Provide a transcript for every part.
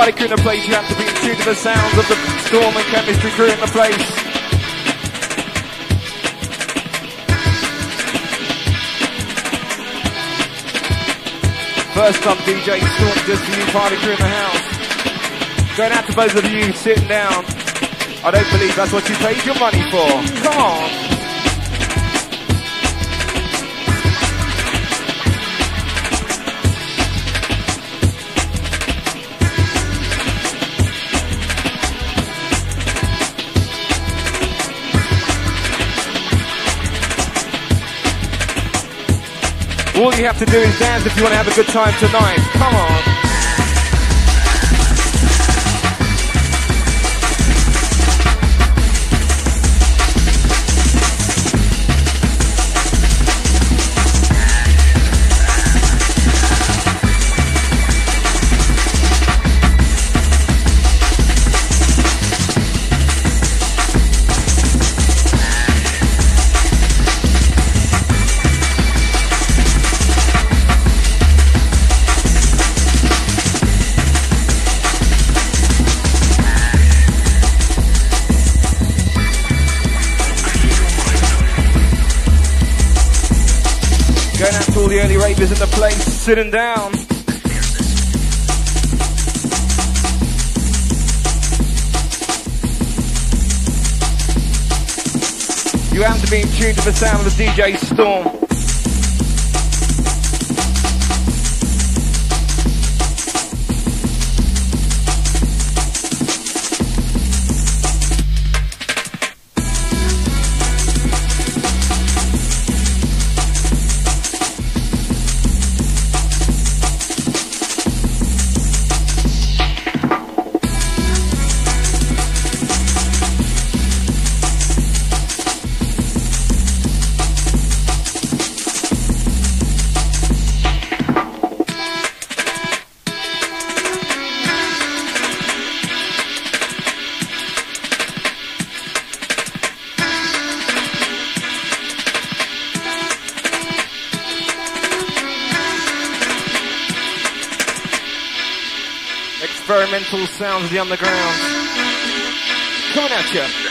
Party crew in the place, you have to be in tune to the sounds of the storm and Kemistry crew in the place. First up, DJ Storm, just for you, party crew in the house. Going out to both of you sitting down. I don't believe that's what you paid your money for. Come on. All you have to do is dance if you want to have a good time tonight. Come on. Ravers in the place, sitting down. You have to be in tune to the sound of the DJ Storm. Experimental sounds of the underground. Coming at you.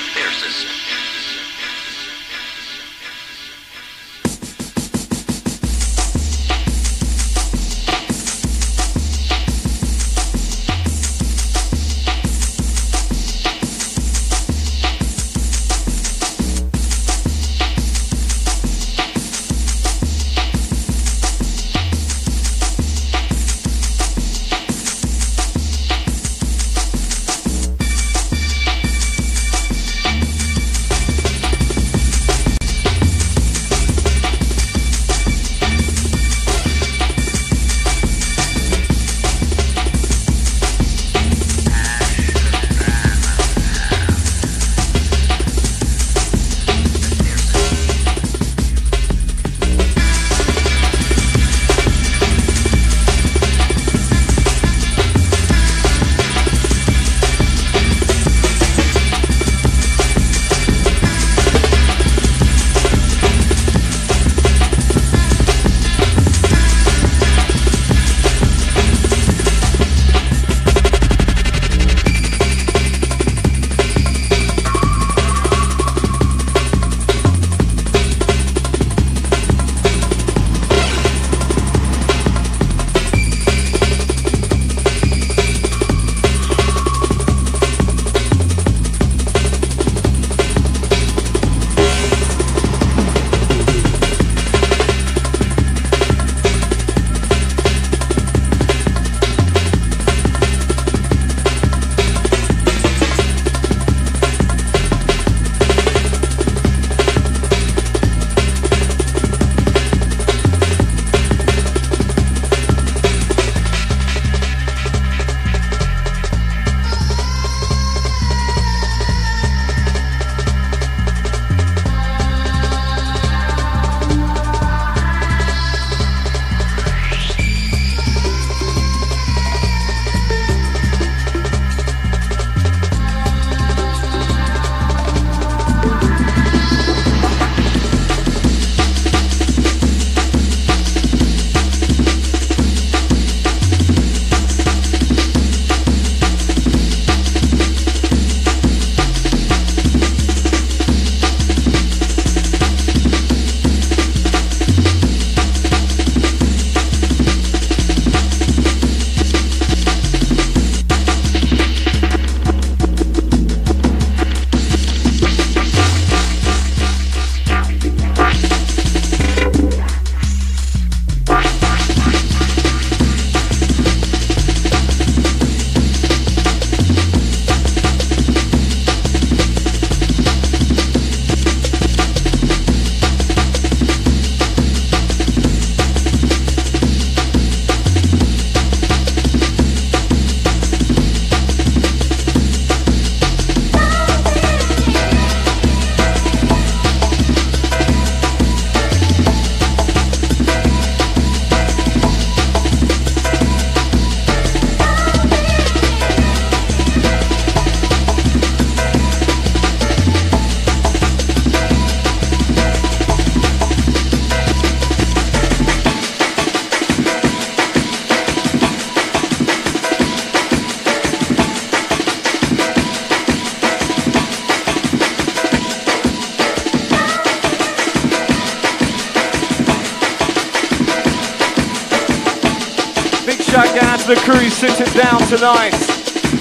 Tonight.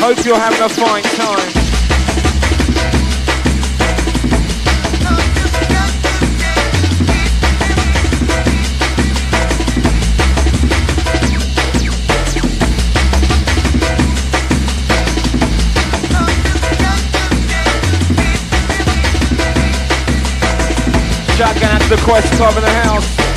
Hope you're having a fine time. Shotgun out to the Quest Club in the house.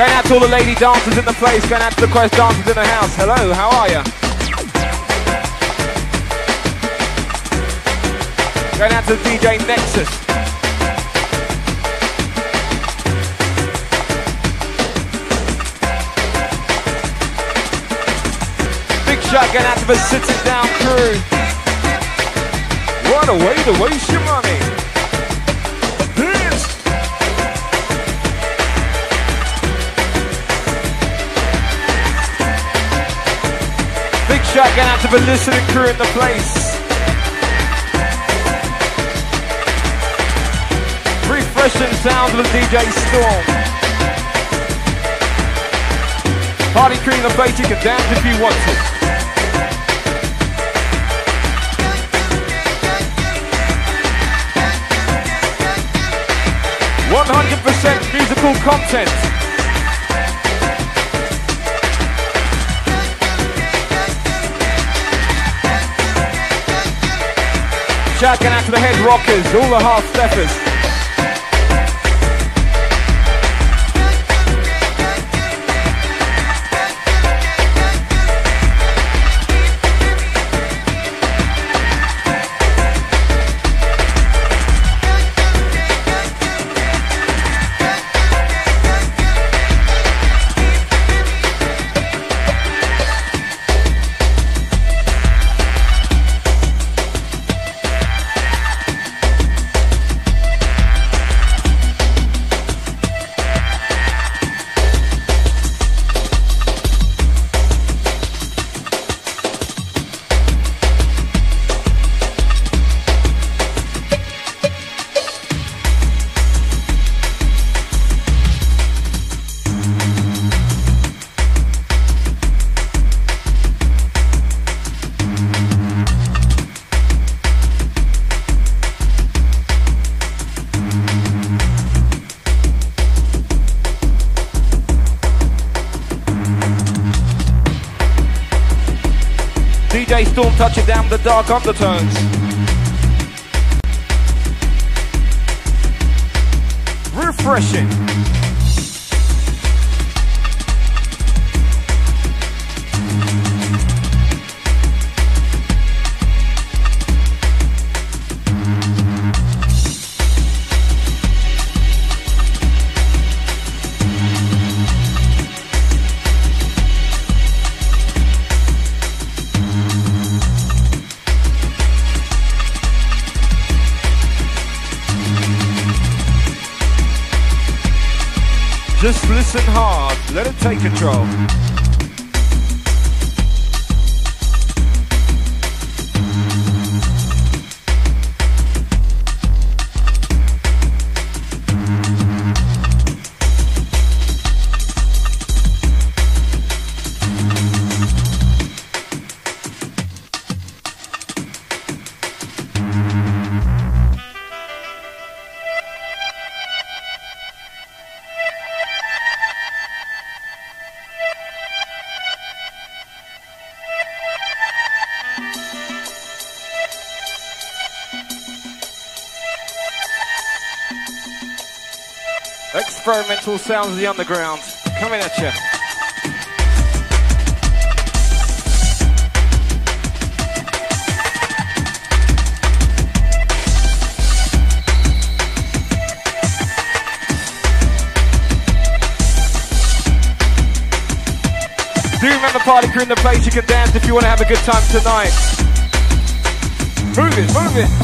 All the lady dancers in the place. Going out to the Quest dancers in the house. Hello, how are you? Going out to DJ Nexus. Big shot going out to the sitting down crew. What a way to waste your money. Shotgun out to the listening crew in the place. Refreshing sounds of DJ Storm. Party crew in the place, you can dance if you want to. One hundred percent musical content. Shouting out to the head rockers, all the half steppers. Touching down the dark undertones. Refreshing. Take control. Experimental sounds of the underground. Coming at you. Do remember party crew in the place you can dance if you want to have a good time tonight. Move it, move it.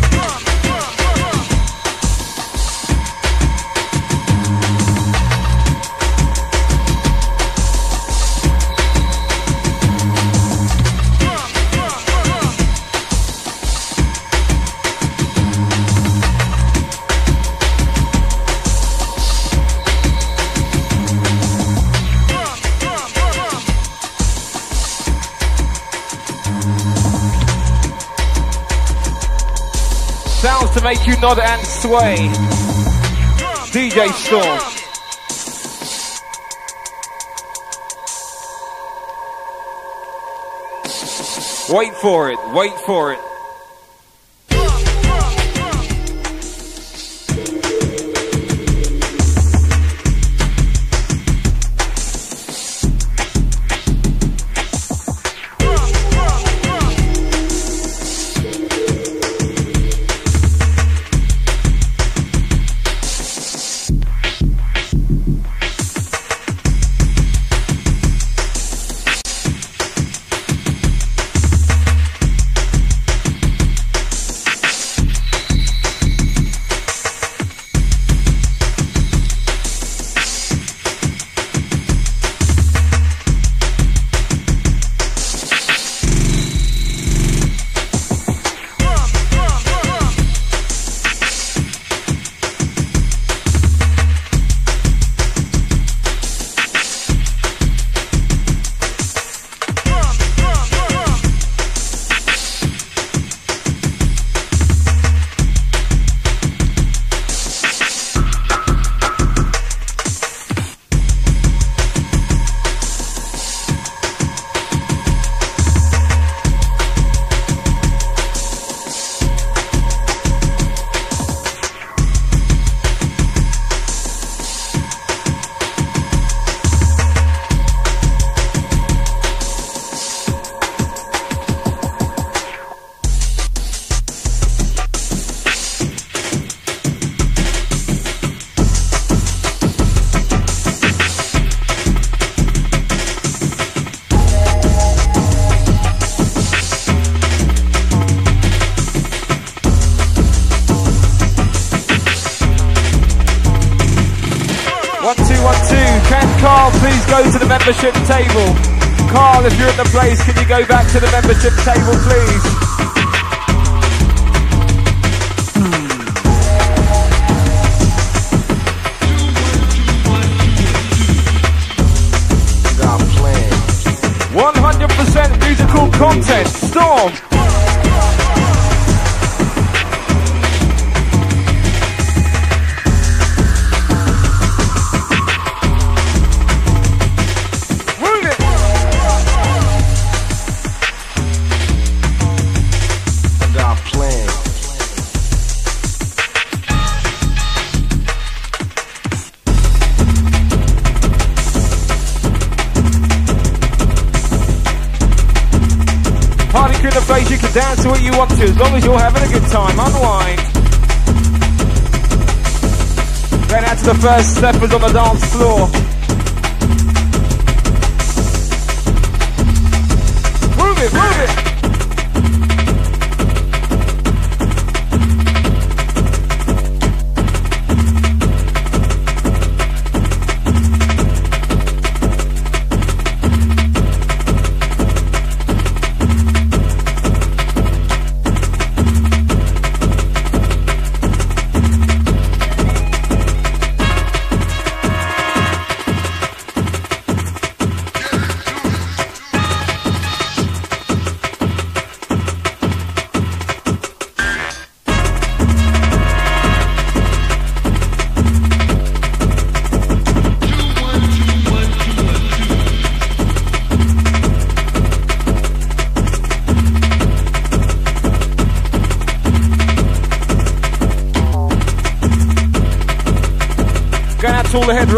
make you nod and sway. DJ Storm. Wait for it, wait for it. Membership table. Carl, if you're at the place, can you go back to the membership dance to what you want to, as long as you're having a good time. Unwind. Going out to the first steppers on the dance floor. Move it, move it.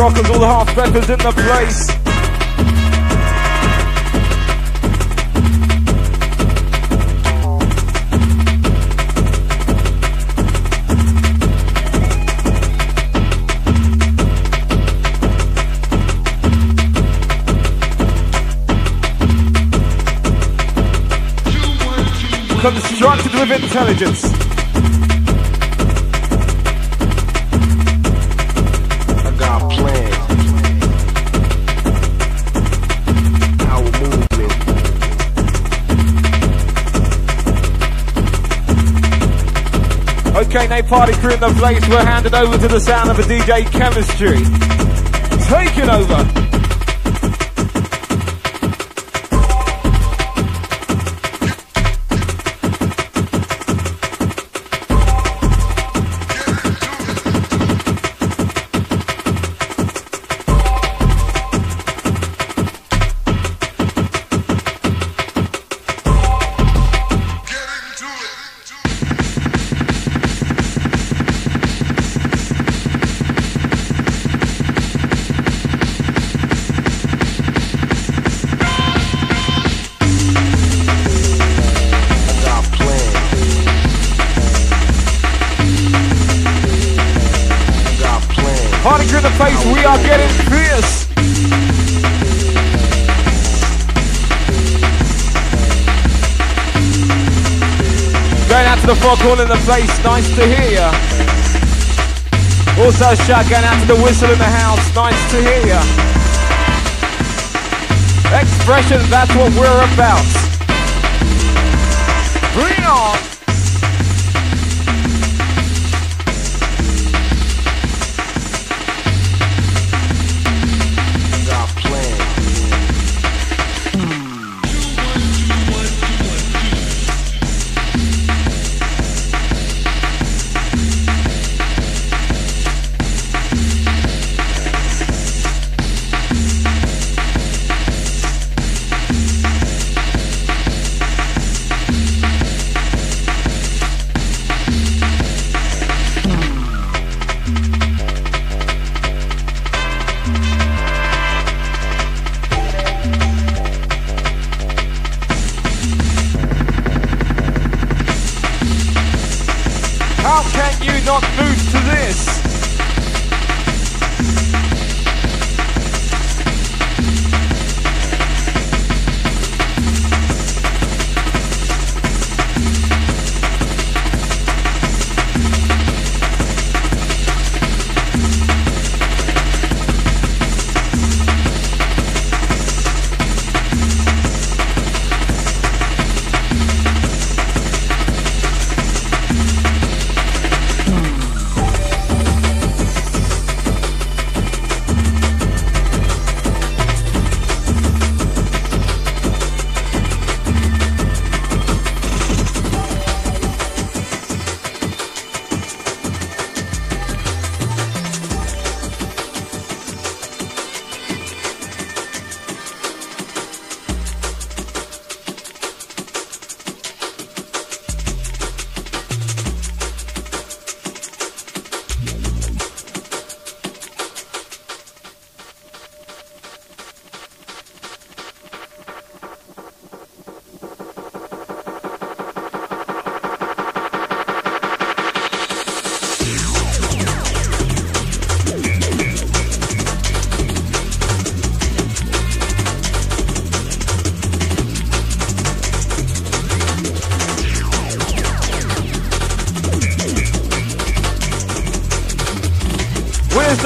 Rockers, all the half steppers in the place. Constructed with intelligence. Night Party crew in the place. We're handed over to the sound of a DJ Kemistry. Taking over. Nice to hear ya. Also shout going out to the whistle in the house, nice to hear ya. Expression, that's what we're about.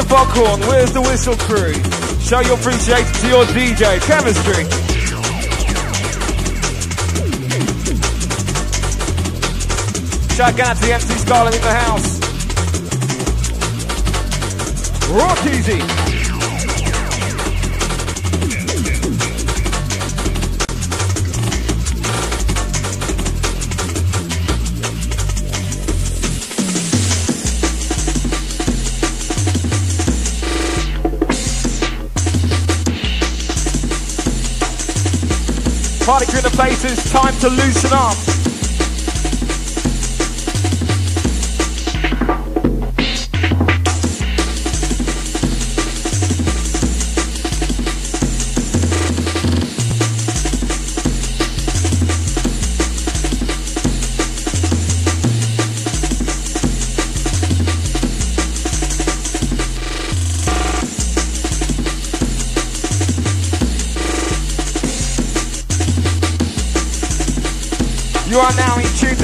Popcorn, where's the whistle crew? Show your appreciation to your DJ, Kemistry. Shout out to the MC Scarlet in the house. Rock easy. Party in the place, it's time to loosen up.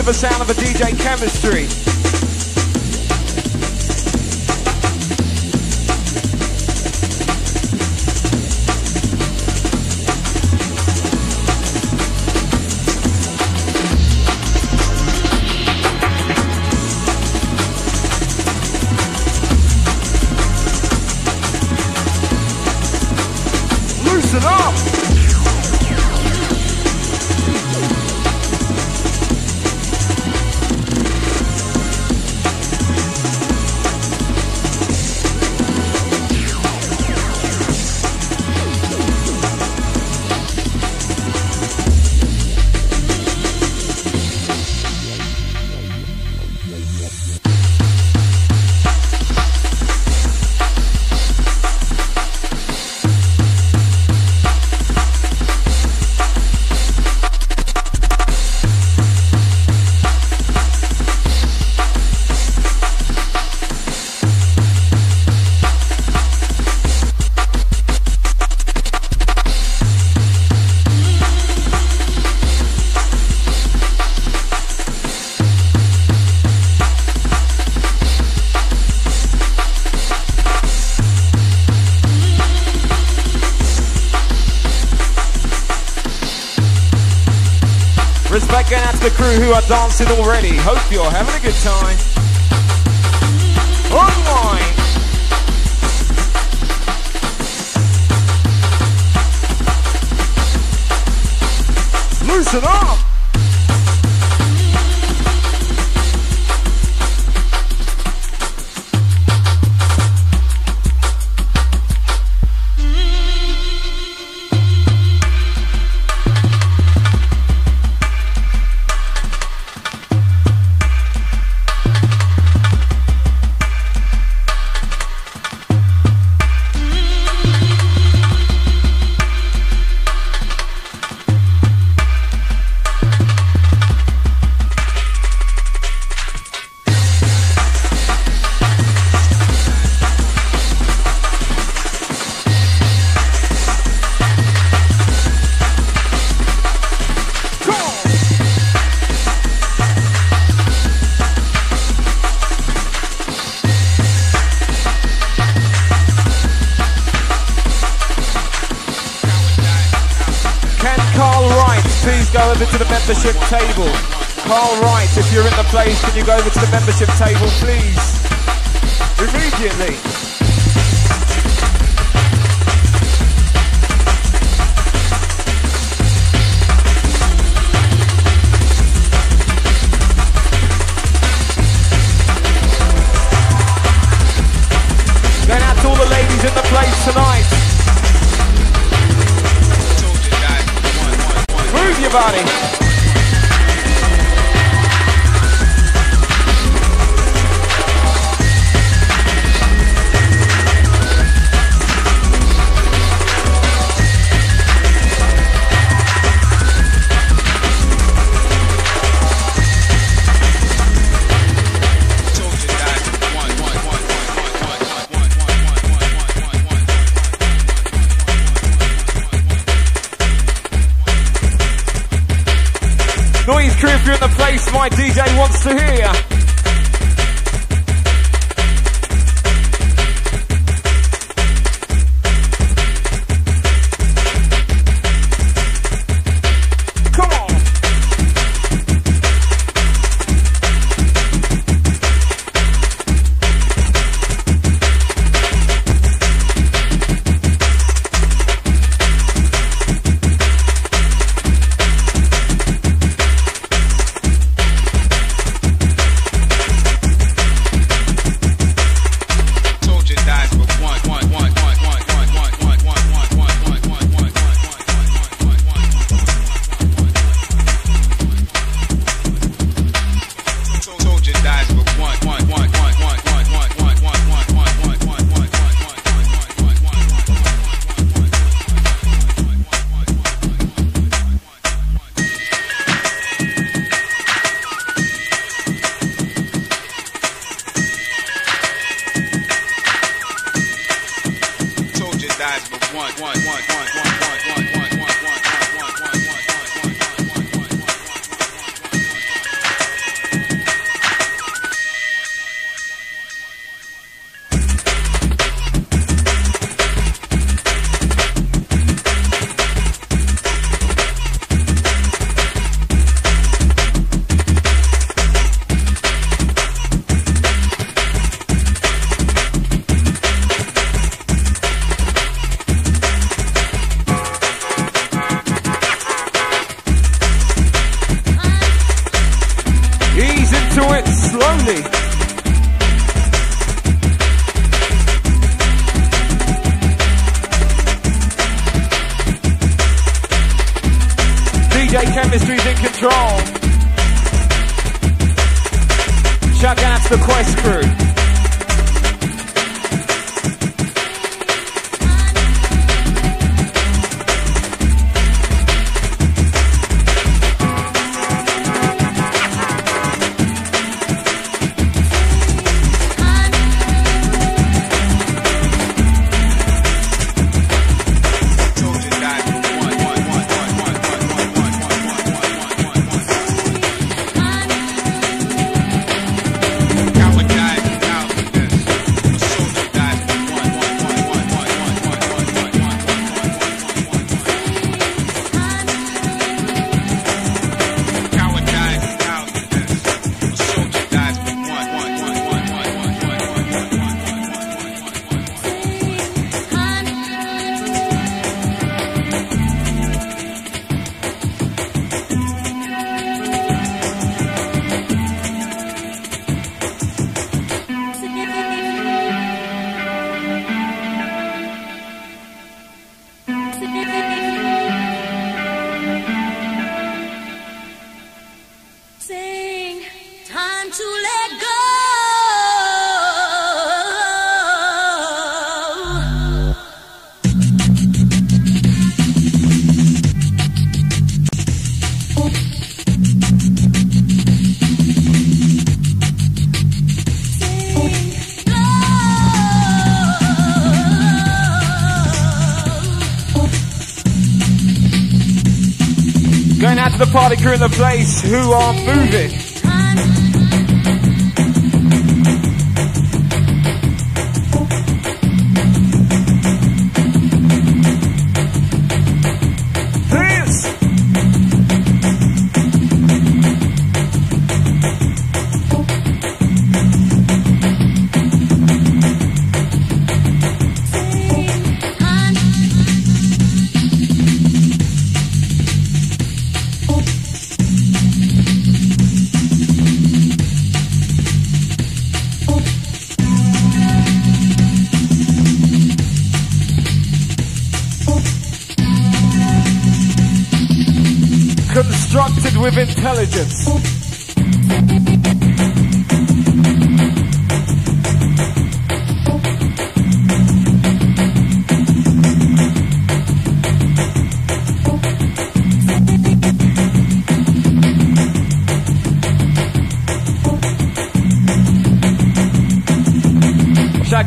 The sound of a DJ Kemistry. Who are dancing already. Hope you're having a good time. Online. Loosen up. Membership table. Carl Wright, if you're in the place, can you go over to the membership table, please? Immediately. Going out to all the ladies in the place tonight. Move to hear. Party crew in the place who are moving. With intelligence.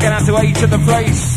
Out to each in the place.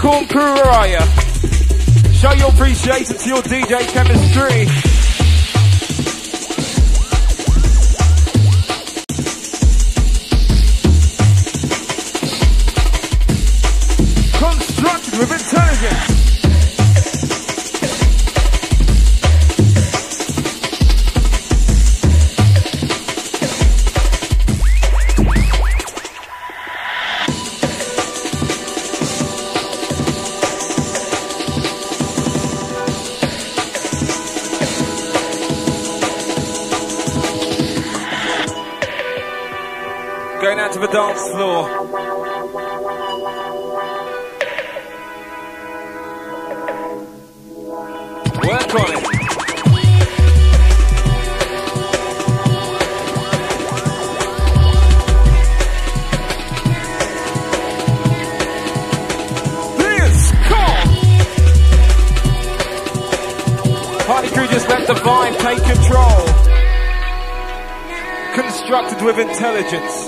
Popcorn Crew, where are you? Show your appreciation to your DJ Kemistry. intelligence.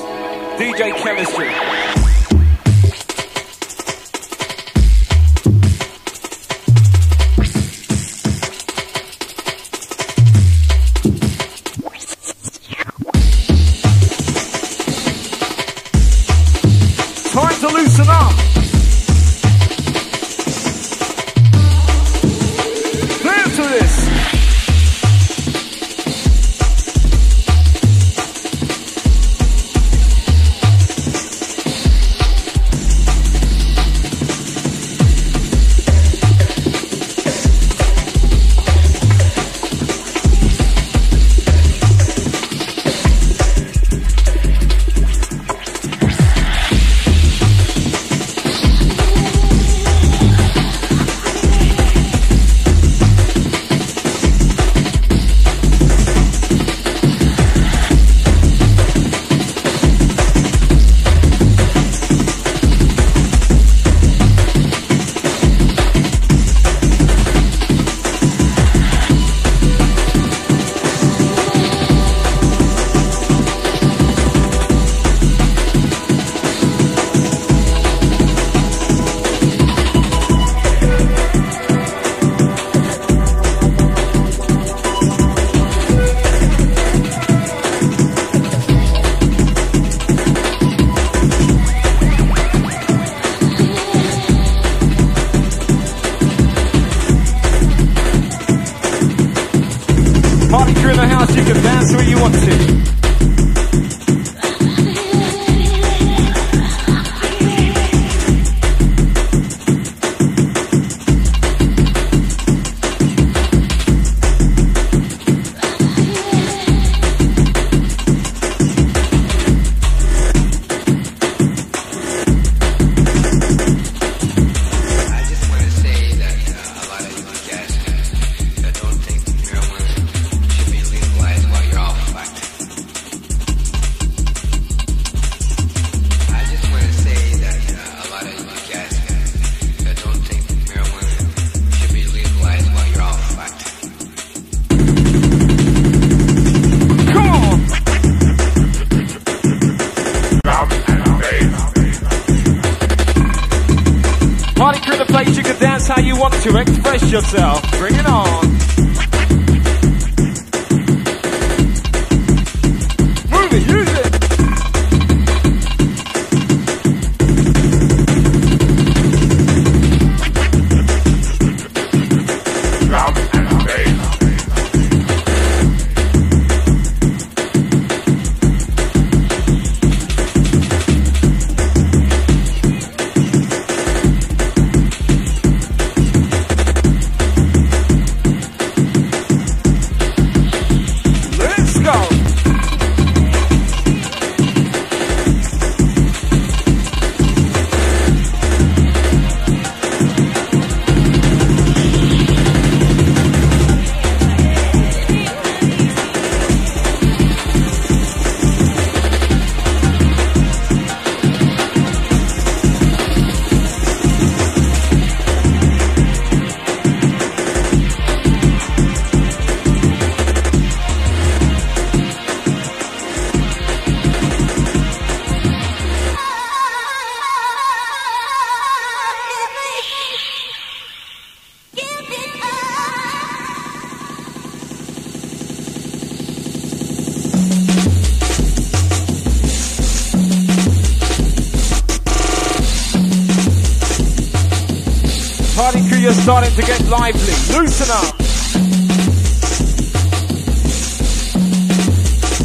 Starting to get lively. Loosen up.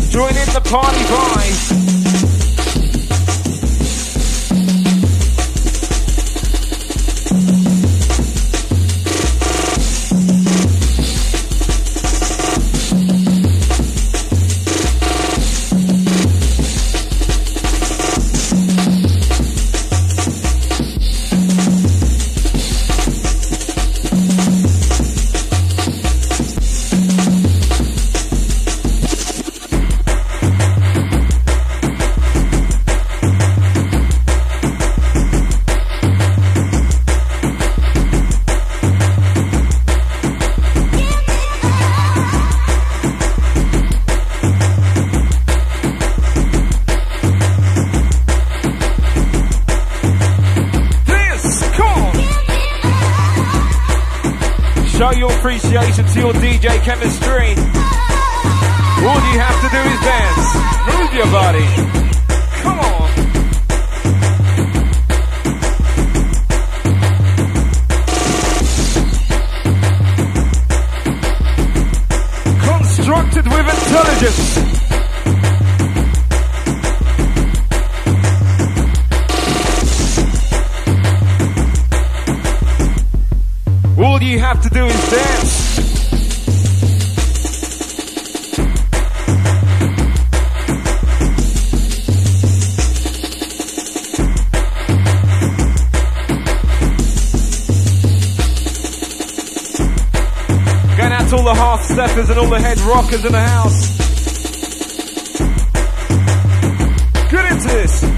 Join in the party vibe. Steppers and all the head rockers in the house. Get into this.